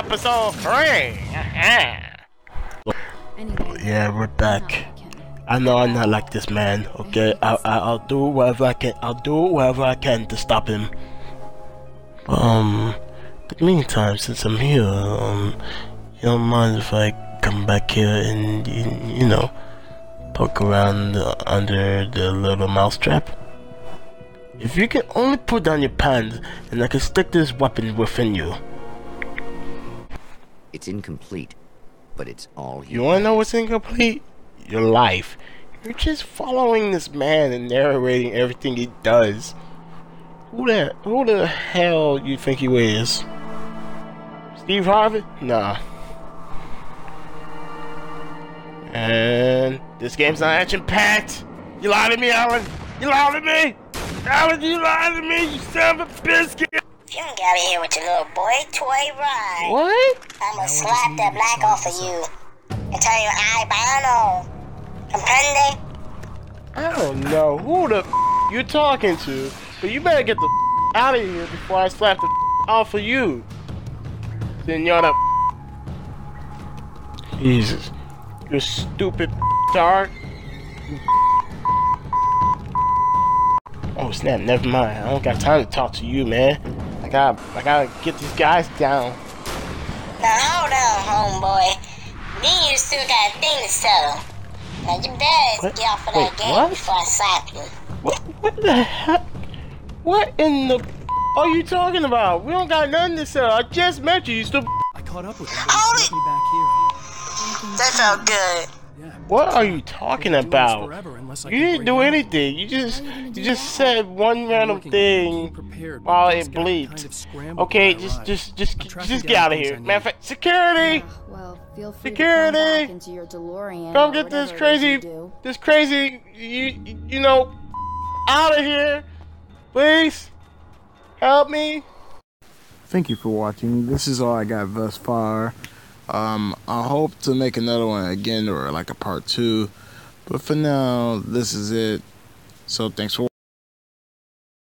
episode three. Anyway, Yeah, we're back. I know I'm not like this man, okay? I, I, I'll do whatever I can. I'll do whatever I can to stop him. Um, in the meantime, since I'm here, um, you don't mind if I come back here and, you, you know, poke around uh, under the little mousetrap? If you can only put down your pants, and I can stick this weapon within you. It's incomplete, but it's all You wanna know what's incomplete? Your life. You're just following this man and narrating everything he does. Who the who the hell you think you is? Steve Harvey? Nah. And this game's not action packed. You lied to me, Alan. You lied to me. Alan, you lied to me. You son of a biscuit. If you don't get out of here with your little boy toy ride, What? I'm gonna slap that black off of you and tell you I bano. Comprende? I don't know who the f- you're talking to, but you better get the f- out of here before I slap the f- off of you. Senora. Jesus. You stupid dog. Oh snap, never mind. I don't got time to talk to you, man. I gotta, I gotta get these guys down. Now hold on, homeboy. Me, you still got a thing to settle. Now you better What? get off of Wait, that game what? before I slap you. What, what the heck? What in the f- are you talking about? We don't got nothing to sell. I just met you. You still. I caught up with him, Oh, but he sent me back here. That felt good. Yeah. What are you talking Can't do this about? forever unless I You didn't do anything. You just you just said one random working on being thing while it got bleeped. kind of scrambled Okay, just just just just get out of here. I Matter of fact, security, well, feel Security! come back into your DeLorean. come or get this whatever it is crazy this crazy you you know out of here, please. Help me. Thank you for watching. This is all I got thus far. Um, I hope to make another one again or like a part two. But for now, this is it. So thanks for